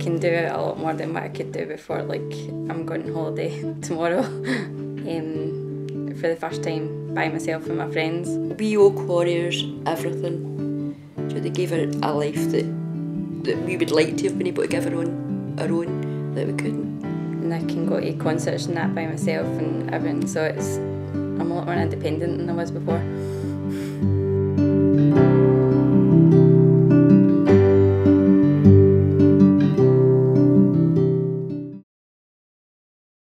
can do a lot more than what I could do before. Like I'm going on holiday tomorrow, um, for the first time by myself and my friends. We oak Quarriers everything. So they gave her a life that that we would like to have been able to give her own our own that we couldn't. And I can go to concerts and that by myself and everything. So it's I'm a lot more independent than I was before.